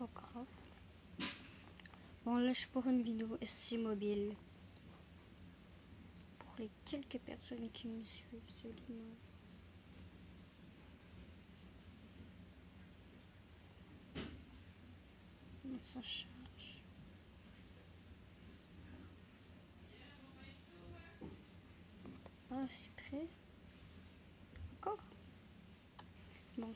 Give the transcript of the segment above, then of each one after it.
pas grave. Bon, là, je suis pour une vidéo SC mobile. Pour les quelques personnes qui me suivent seulement. Ça charge. Ah, c'est prêt. Encore? Bon.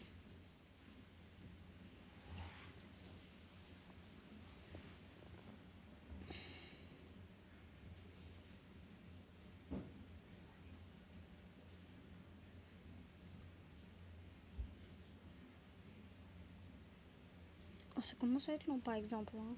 Ça commence à être long par exemple. Hein.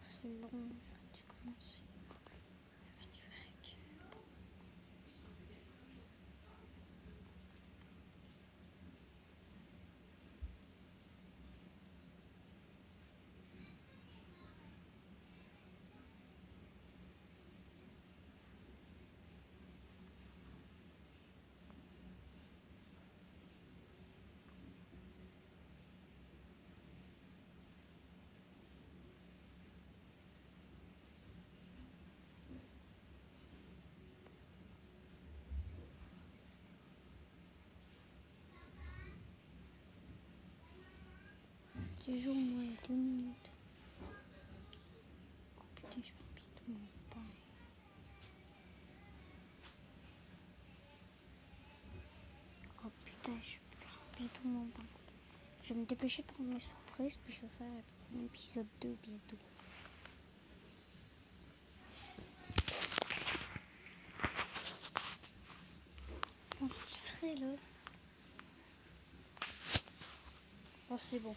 C'est long, Je vais rec. Toujours moins de deux minutes. Oh putain, je vais bientôt mon pain. Oh putain, je Je vais me dépêcher de prendre mes surprises, puis je vais faire un épisode 2 bientôt. Bon, je suis prêt là. Bon, c'est bon.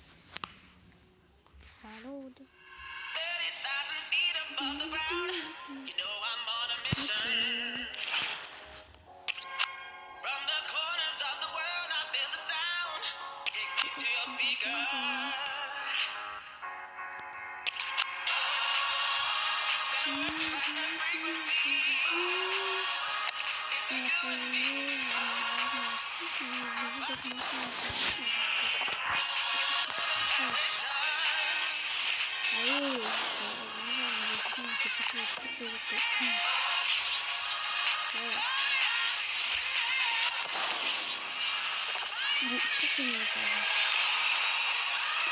Ça load. 30,000 feet above the ground. You know I'm This is a new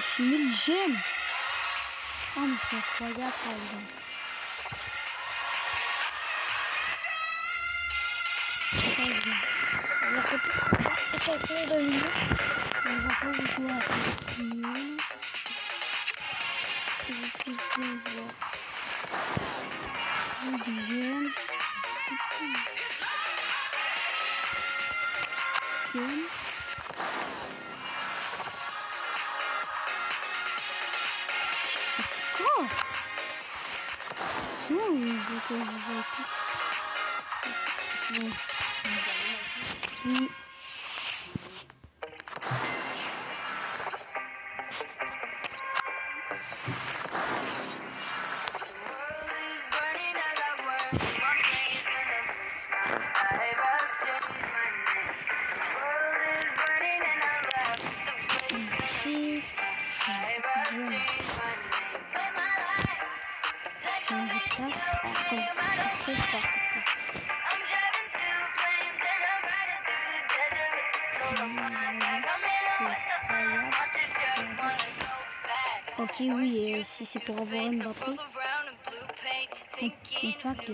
suis 1000 gemmes. Oh, mais c'est incroyable, par exemple. On va faire. On va pas. Почему не будет ça. Après, je pars cette. Ok, oui, et si c'est pour avoir Mbappé, impact,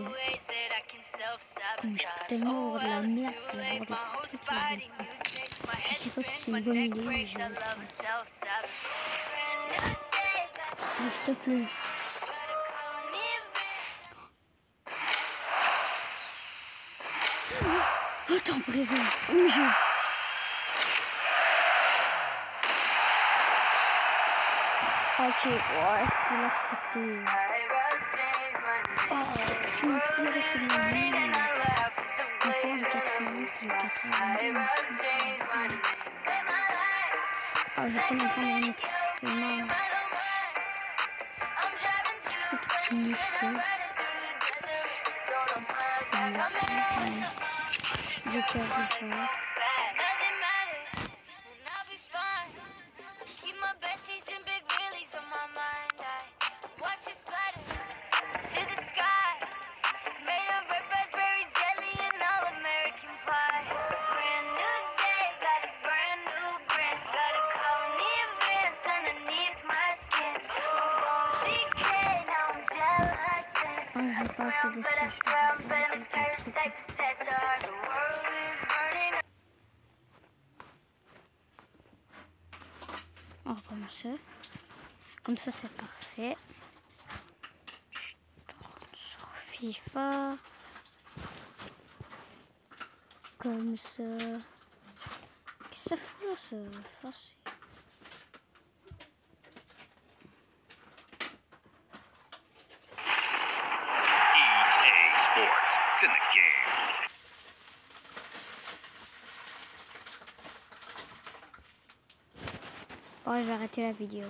je peux tellement avoir de la merde pour avoir des trucs que je sais pas si c'est une bonne idée, mais je. Ah, S'il te plaît. Attends, présent. Mon jeu. Ok, ouais, c'était l'accepter. Oh, je suis mon plus réussi de la vie. Encore le 80, c'est le 82. Ah, je vais pas le prendre en état, ça fait mal. C'est tout une feu. Je carry pas. Ah, je je vais passer dessus. On va recommencer. Comme ça, c'est parfait. Je tourne sur FIFA. Comme ça. Qu'est-ce que ça fout là, ce facile It's in the game. Bon, je vais arrêter la vidéo.